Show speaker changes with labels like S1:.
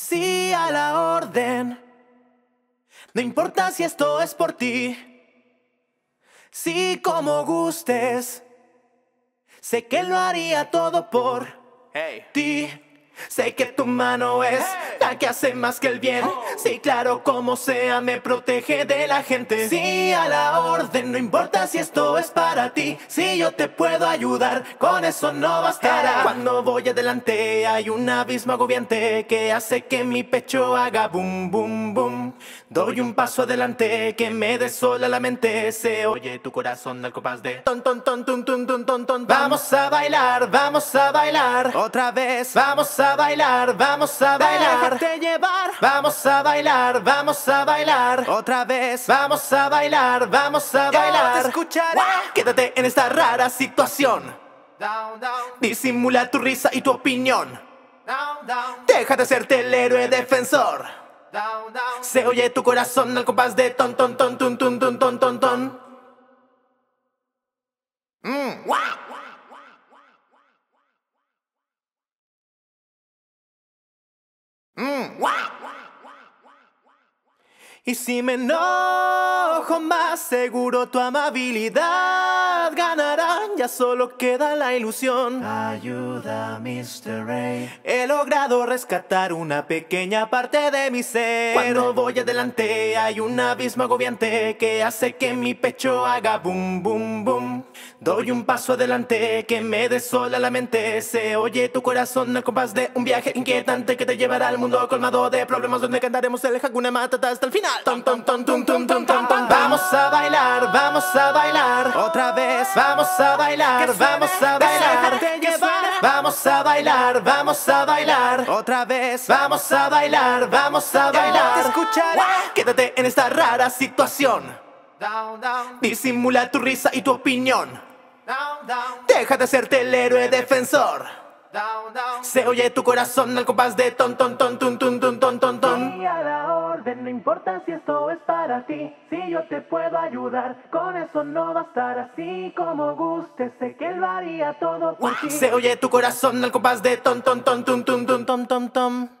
S1: Sí a la orden. No importa si esto es por ti. Sí como gustes. Sé que lo haría todo por ti. Sé que tu mano es que hace más que el bien. Sí, claro, como sea, me protege de la gente. Sí, a la orden, no importa si esto es para ti. Si yo te puedo ayudar, con eso no bastará. Cuando voy adelante, hay un abismo agobiante que hace que mi pecho haga boom, boom, boom. Doy un paso adelante que me desola la mente. Se oye tu corazón al compás de ton, ton, ton, ton, ton, ton, ton, ton. Vamos a bailar, vamos a bailar. Otra vez, vamos a bailar, vamos a bailar. Déjate llevar. Vamos a bailar, vamos a bailar. Otra vez, vamos a bailar, vamos a bailar. Te escucharé. Quédate en esta rara situación. Disimula tu risa y tu opinión. Deja de serte el héroe defensor. Se oye tu corazón al compás de ton ton ton ton ton ton ton ton ton. Mm. Mm. Y si me enojo más, seguro tu amabilidad ganará. Ya solo queda la ilusión. Ayuda, Mr. Ray. He logrado rescatar una pequeña parte de mi ser. Cuando voy adelante, hay un abismo agobiante que hace que mi pecho haga boom, boom, boom. Doy un paso adelante que me desola la mente. Se oye tu corazón al compás de un viaje inquietante que te llevará al mundo colmado de problemas donde cantaremos el Hakuna Matata hasta el final. Vamos a bailar, vamos a bailar. Otra vez, vamos a bailar, vamos a bailar. Vamos a bailar, vamos a bailar. Otra vez, vamos a bailar, vamos a bailar. Escucharé. Quédate en esta rara situación. Disimula tu risa y tu opinión. Deja de hacerte el héroe defensor. Se oye tu corazón al compás de ton ton ton ton ton ton ton ton ton. a la orden, no importa si esto es para ti. Si yo te puedo ayudar, con eso no va a estar así como guste. Sé que lo haría todo por ti. Se oye tu corazón al compás de ton ton ton ton ton ton ton ton ton.